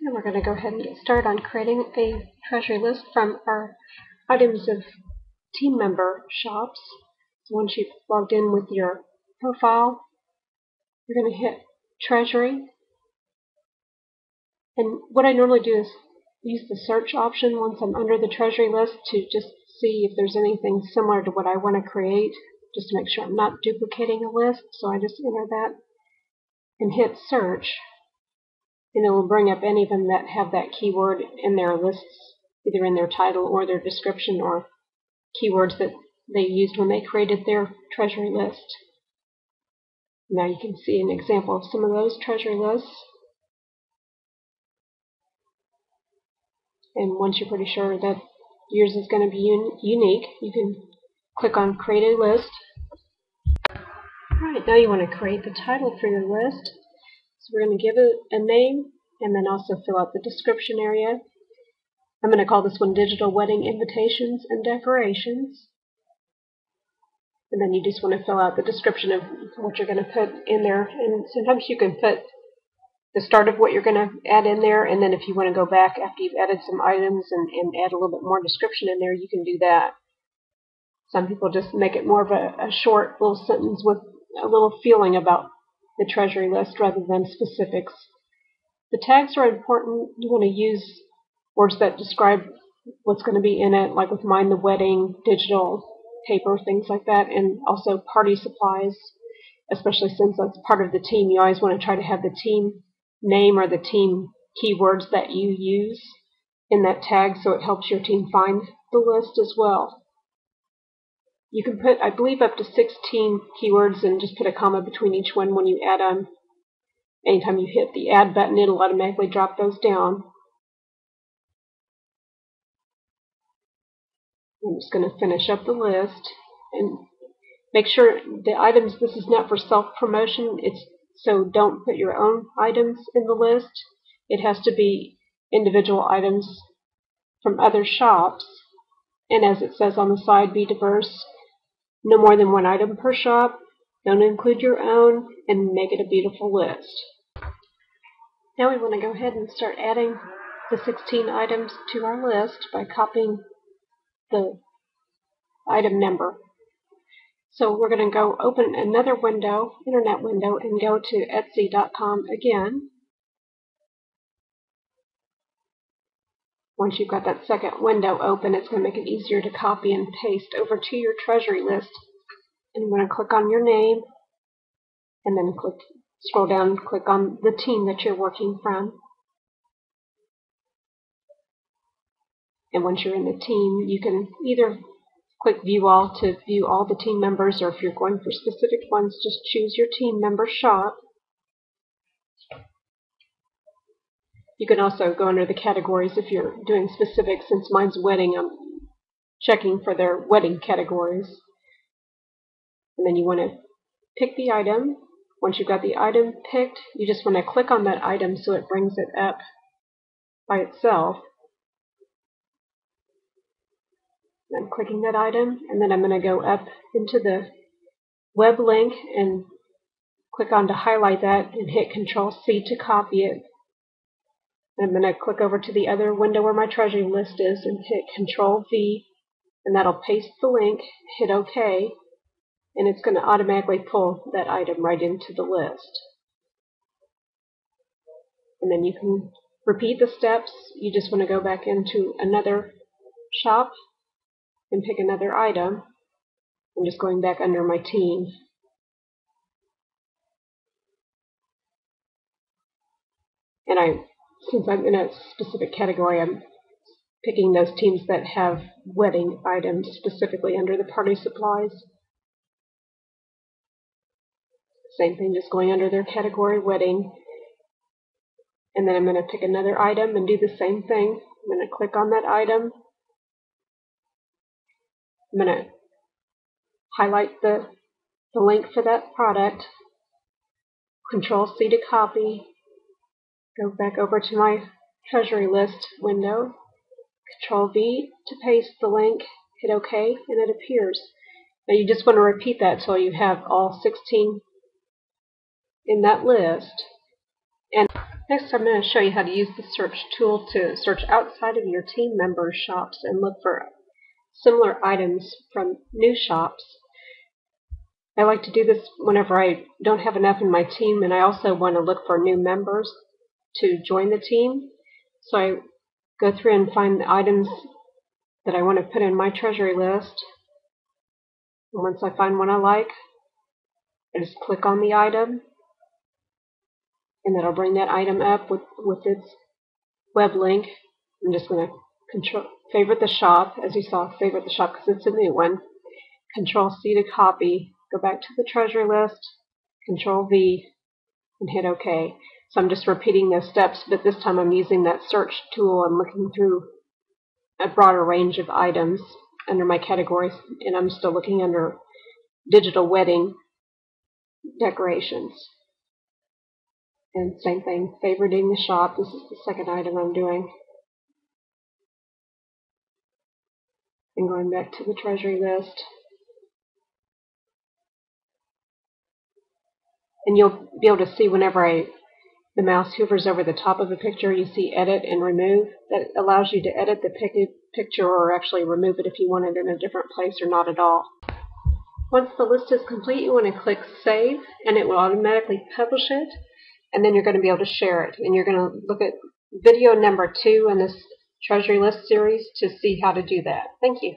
And we're going to go ahead and get started on creating a treasury list from our items of team member shops. So once you've logged in with your profile, you're going to hit treasury. And what I normally do is use the search option once I'm under the treasury list to just see if there's anything similar to what I want to create, just to make sure I'm not duplicating a list. So I just enter that and hit search and it will bring up any of them that have that keyword in their lists, either in their title or their description or keywords that they used when they created their treasury list. Now you can see an example of some of those treasury lists. And once you're pretty sure that yours is going to be un unique, you can click on Create a List. Alright, now you want to create the title for your list. So we're going to give it a name and then also fill out the description area. I'm going to call this one Digital Wedding Invitations and Decorations. And then you just want to fill out the description of what you're going to put in there. And sometimes you can put the start of what you're going to add in there, and then if you want to go back after you've added some items and, and add a little bit more description in there, you can do that. Some people just make it more of a, a short little sentence with a little feeling about the treasury list rather than specifics. The tags are important. You want to use words that describe what's going to be in it, like with mine, the wedding, digital, paper, things like that, and also party supplies, especially since that's part of the team. You always want to try to have the team name or the team keywords that you use in that tag so it helps your team find the list as well. You can put, I believe, up to 16 keywords and just put a comma between each one when you add them. Anytime you hit the add button, it'll automatically drop those down. I'm just going to finish up the list and make sure the items, this is not for self-promotion, it's so don't put your own items in the list. It has to be individual items from other shops. And as it says on the side, be diverse. No more than one item per shop. Don't include your own and make it a beautiful list. Now we want to go ahead and start adding the 16 items to our list by copying the item number. So we're going to go open another window, internet window, and go to Etsy.com again. Once you've got that second window open, it's going to make it easier to copy and paste over to your treasury list. And you want to click on your name, and then click, scroll down and click on the team that you're working from. And once you're in the team, you can either click View All to view all the team members, or if you're going for specific ones, just choose your team member shop. You can also go under the categories if you're doing specific. Since mine's wedding, I'm checking for their wedding categories. And then you want to pick the item. Once you've got the item picked, you just want to click on that item so it brings it up by itself. I'm clicking that item, and then I'm going to go up into the web link and click on to highlight that and hit Control C to copy it. I'm going to click over to the other window where my treasury list is and hit Control V and that'll paste the link, hit OK, and it's going to automatically pull that item right into the list. And then you can repeat the steps. You just want to go back into another shop and pick another item. I'm just going back under my team. And I since I'm in a specific category, I'm picking those teams that have wedding items specifically under the party supplies. Same thing, just going under their category, wedding. And then I'm going to pick another item and do the same thing. I'm going to click on that item. I'm going to highlight the, the link for that product. Control C to copy go back over to my treasury list window, Control V to paste the link, hit OK, and it appears. Now you just want to repeat that until you have all 16 in that list. And Next, I'm going to show you how to use the search tool to search outside of your team members' shops and look for similar items from new shops. I like to do this whenever I don't have enough in my team and I also want to look for new members to join the team. So I go through and find the items that I want to put in my treasury list. And once I find one I like, I just click on the item and that'll bring that item up with, with its web link. I'm just going to control favorite the shop, as you saw, favorite the shop because it's a new one. Control C to copy, go back to the treasury list, Control V, and hit OK. So I'm just repeating those steps, but this time I'm using that search tool. I'm looking through a broader range of items under my categories, and I'm still looking under digital wedding decorations. And same thing, favoriting the shop. This is the second item I'm doing. And going back to the treasury list. And you'll be able to see whenever I the mouse hovers over the top of a picture, you see edit and remove. That allows you to edit the picture or actually remove it if you want it in a different place or not at all. Once the list is complete, you want to click Save, and it will automatically publish it and then you're going to be able to share it. And you're going to look at video number two in this Treasury List series to see how to do that. Thank you.